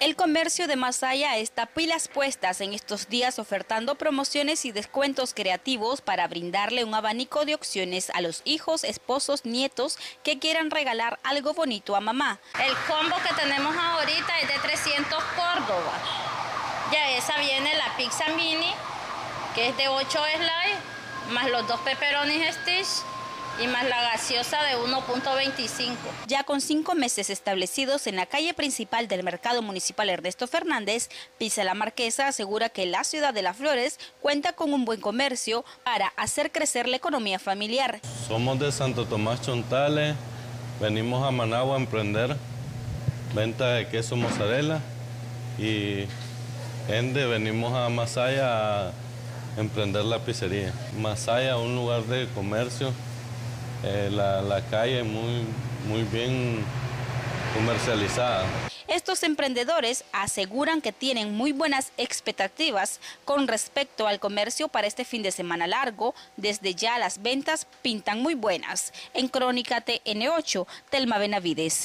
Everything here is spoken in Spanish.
El comercio de Masaya está pilas puestas en estos días ofertando promociones y descuentos creativos para brindarle un abanico de opciones a los hijos, esposos, nietos que quieran regalar algo bonito a mamá. El combo que tenemos ahorita es de 300 Córdoba. Ya esa viene la pizza mini, que es de 8 slices, más los dos pepperonis stitch y más la gaseosa de 1.25. Ya con cinco meses establecidos en la calle principal del Mercado Municipal Ernesto Fernández, Pisa la Marquesa asegura que la ciudad de Las Flores cuenta con un buen comercio para hacer crecer la economía familiar. Somos de Santo Tomás Chontales, venimos a Managua a emprender venta de queso mozzarella y Ende venimos a Masaya a emprender la pizzería. Masaya, un lugar de comercio eh, la, calle muy, muy bien comercializada. Estos emprendedores aseguran que tienen muy buenas expectativas con respecto al comercio para este fin de semana largo. Desde ya las ventas pintan muy buenas. En Crónica TN8, Telma Benavides.